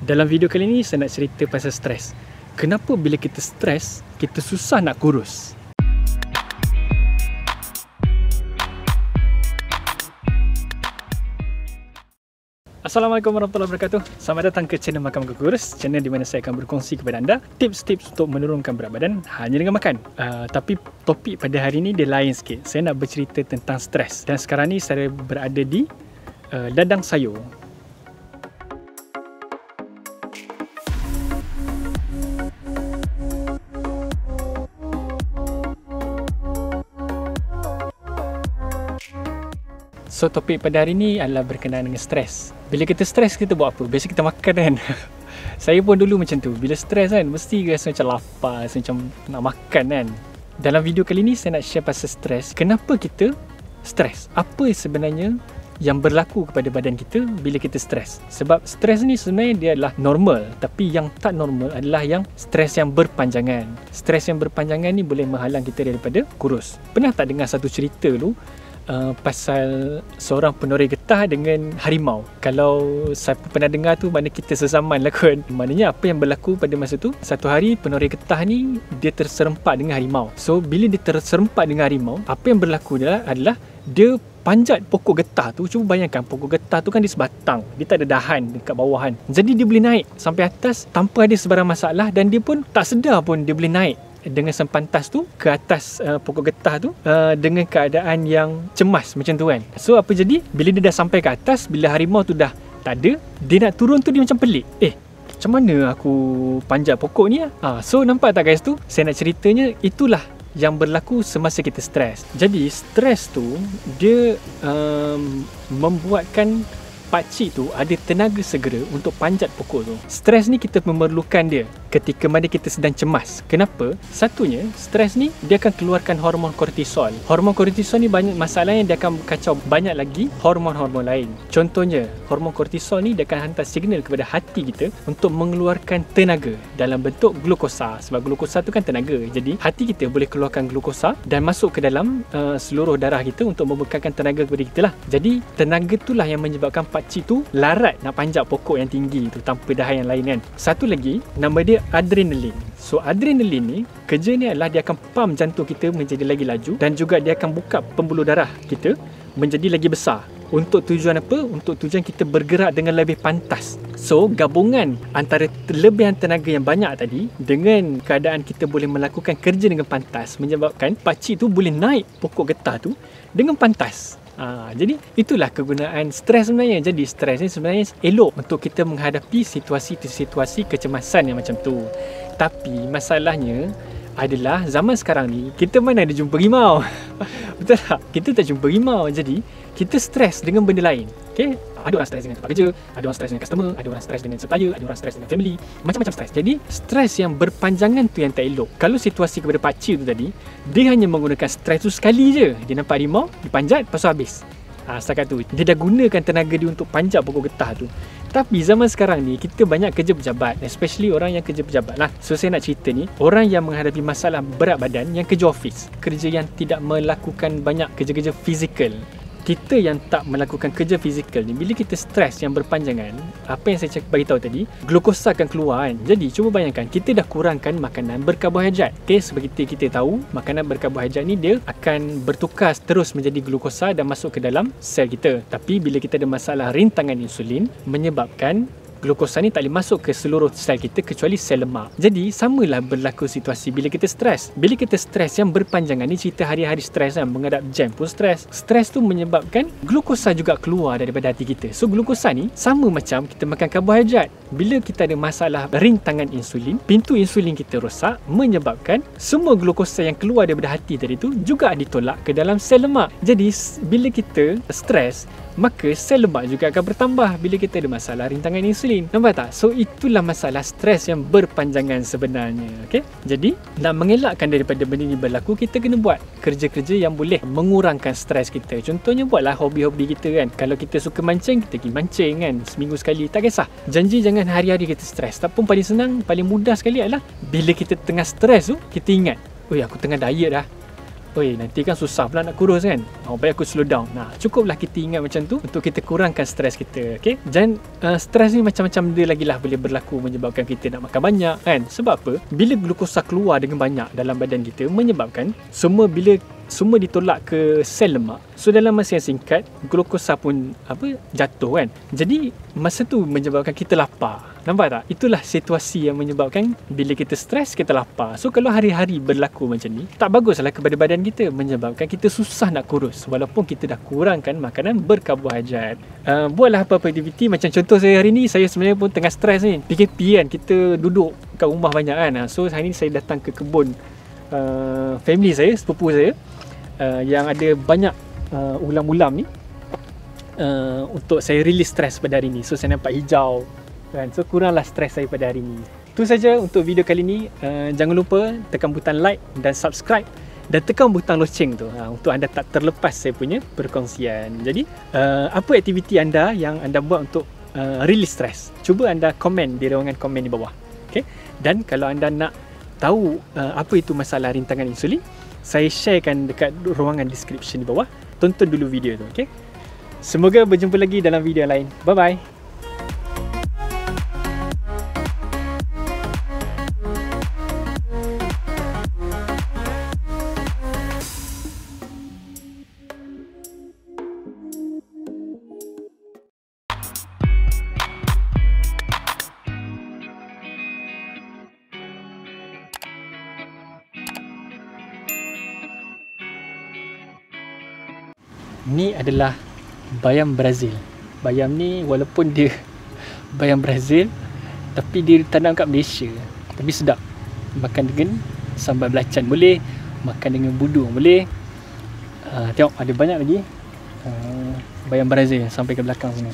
Dalam video kali ni saya nak cerita pasal stres. Kenapa bila kita stres, kita susah nak kurus? Assalamualaikum warahmatullahi wabarakatuh. Selamat datang ke channel Makan Makan Kurus, channel di mana saya akan berkongsi kepada anda tips-tips untuk menurunkan berat badan hanya dengan makan. Uh, tapi topik pada hari ini dia lain sikit. Saya nak bercerita tentang stres. Dan sekarang ni saya berada di uh, ladang sayur. So topik pada hari ni adalah berkenaan dengan stres. Bila kita stres kita buat apa? Biasa kita makan kan. Saya pun dulu macam tu. Bila stres kan mesti rasa macam lapar, rasa macam nak makan kan. Dalam video kali ni saya nak share pasal stres. Kenapa kita stres? Apa sebenarnya yang berlaku kepada badan kita bila kita stres. Sebab stres ni sebenarnya dia adalah normal tapi yang tak normal adalah yang stres yang berpanjangan. Stres yang berpanjangan ni boleh menghalang kita daripada kurus. Pernah tak dengar satu cerita dulu uh, pasal seorang penoreh getah dengan harimau. Kalau siapa pernah dengar tu mana kita sezaman lah kan. Maknanya apa yang berlaku pada masa tu, satu hari penoreh getah ni dia terserempak dengan harimau. So bila dia terserempak dengan harimau, apa yang berlaku adalah, adalah dia panjat pokok getah tu cuba bayangkan pokok getah tu kan dia sebatang dia tak ada dahan dekat bawahan jadi dia boleh naik sampai atas tanpa ada sebarang masalah dan dia pun tak sedar pun dia boleh naik dengan sempantas tu ke atas uh, pokok getah tu uh, dengan keadaan yang cemas macam tu kan. So apa jadi? Bila dia dah sampai ke atas, bila harimau tu dah tak ada, dia nak turun tu dia macam pelik. Eh, macam mana aku panjat pokok ni ah? Ha, so nampak tak guys tu? Saya nak ceritanya itulah yang berlaku semasa kita stres. Jadi stres tu dia um, membuatkan pakcik tu ada tenaga segera untuk panjat pokok tu. Stres ni kita memerlukan dia ketika mana kita sedang cemas. Kenapa? Satunya, stres ni dia akan keluarkan hormon kortisol. Hormon kortisol ni banyak masalah yang dia akan kacau banyak lagi hormon-hormon lain. Contohnya, hormon kortisol ni dia akan hantar signal kepada hati kita untuk mengeluarkan tenaga dalam bentuk glukosa. Sebab glukosa tu kan tenaga. Jadi, hati kita boleh keluarkan glukosa dan masuk ke dalam uh, seluruh darah kita untuk membekalkan tenaga kepada kita lah. Jadi, tenaga itulah yang menyebabkan pakcik tu larat nak panjat pokok yang tinggi tu tanpa dahan yang lain kan. Satu lagi, nama dia adrenalin. So adrenalin ni kerja ni adalah dia akan pump jantung kita menjadi lagi laju dan juga dia akan buka pembuluh darah kita menjadi lagi besar. Untuk tujuan apa? Untuk tujuan kita bergerak dengan lebih pantas. So, gabungan antara kelebihan tenaga yang banyak tadi dengan keadaan kita boleh melakukan kerja dengan pantas menyebabkan pakcik tu boleh naik pokok getah tu dengan pantas. Ha, jadi itulah kegunaan stres sebenarnya. Jadi stres ni sebenarnya elok untuk kita menghadapi situasi-situasi kecemasan yang macam tu. Tapi masalahnya adalah zaman sekarang ni kita mana ada jumpa rimau. Betul tak? Kita tak jumpa rimau. Jadi kita stres dengan benda lain. Okay? Ada orang stres dengan tempat kerja, ada orang stres dengan customer, ada orang stres dengan supplier, ada orang stres dengan family. Macam-macam stres. Jadi, stres yang berpanjangan tu yang tak elok. Kalau situasi kepada pakcik tu tadi, dia hanya menggunakan stres tu sekali je. Dia nampak rimau, dia panjat, lepas tu habis. Ha, setakat tu. Dia dah gunakan tenaga dia untuk panjat pokok getah tu. Tapi zaman sekarang ni kita banyak kerja pejabat especially orang yang kerja pejabat lah. So saya nak cerita ni orang yang menghadapi masalah berat badan yang kerja office, kerja yang tidak melakukan banyak kerja-kerja fizikal kita yang tak melakukan kerja fizikal ni bila kita stres yang berpanjangan apa yang saya bagi tahu tadi glukosa akan keluar kan? Jadi cuba bayangkan kita dah kurangkan makanan berkarbohidrat okey seperti kita tahu makanan berkarbohidrat ni dia akan bertukar terus menjadi glukosa dan masuk ke dalam sel kita. Tapi bila kita ada masalah rintangan insulin menyebabkan glukosa ni tak boleh masuk ke seluruh sel kita kecuali sel lemak. Jadi samalah berlaku situasi bila kita stres. Bila kita stres yang berpanjangan ni cerita hari-hari stres kan menghadap jam pun stres. Stres tu menyebabkan glukosa juga keluar daripada hati kita. So glukosa ni sama macam kita makan karbohidrat. Bila kita ada masalah rintangan insulin, pintu insulin kita rosak menyebabkan semua glukosa yang keluar daripada hati tadi tu juga ditolak ke dalam sel lemak. Jadi bila kita stres, maka sel lemak juga akan bertambah bila kita ada masalah rintangan insulin. Nampak tak? So itulah masalah stres yang berpanjangan sebenarnya. Okay? Jadi nak mengelakkan daripada benda ini berlaku, kita kena buat kerja-kerja yang boleh mengurangkan stres kita. Contohnya buatlah hobi-hobi kita kan. Kalau kita suka mancing, kita pergi mancing kan. Seminggu sekali, tak kisah. Janji jangan hari-hari kita stres. Tak pun paling senang, paling mudah sekali adalah bila kita tengah stres tu, kita ingat, Oi, aku tengah diet dah. Oi, nanti kan susah pula nak kurus kan. oh, baik aku slow down. Nah cukuplah kita ingat macam tu untuk kita kurangkan stres kita okay dan uh, stres ni macam-macam dia lagi lah boleh berlaku menyebabkan kita nak makan banyak kan? Sebab apa? Bila glukosa keluar dengan banyak dalam badan kita menyebabkan semua bila semua ditolak ke sel lemak so dalam masa yang singkat glukosa pun apa jatuh kan. Jadi masa tu menyebabkan kita lapar. Nampak tak? Itulah situasi yang menyebabkan bila kita stres kita lapar. So kalau hari-hari berlaku macam ni tak baguslah kepada badan kita menyebabkan kita susah nak kurus. Walaupun kita dah kurangkan makanan berkarbohidrat. Uh, buatlah apa-apa aktiviti. Macam contoh saya hari ni saya sebenarnya pun tengah stres ni. PKP kan kita duduk kat rumah banyak kan. So hari ni saya datang ke kebun uh, family saya sepupu saya uh, yang ada banyak uh, ulam-ulam ni uh, untuk saya release stres pada hari ni. So saya nampak hijau kan. So kuranglah stres saya pada hari ni. Itu saja untuk video kali ni. Uh, jangan lupa tekan butang like dan subscribe dan tekan butang loceng tu uh, untuk anda tak terlepas saya punya perkongsian. Jadi, uh, apa aktiviti anda yang anda buat untuk uh, release stres? Cuba anda komen di ruangan komen di bawah. Okay? Dan kalau anda nak tahu uh, apa itu masalah rintangan insulin, saya sharekan dekat ruangan description di bawah. Tonton dulu video tu, okey? Semoga berjumpa lagi dalam video lain. Bye Ni adalah bayam Brazil. Bayam ni walaupun dia bayam Brazil tapi dia tanam kat Malaysia. Tapi sedap. Makan dengan sambal belacan boleh, makan dengan budung boleh. Uh, tengok ada banyak lagi uh, bayam Brazil sampai ke belakang sana.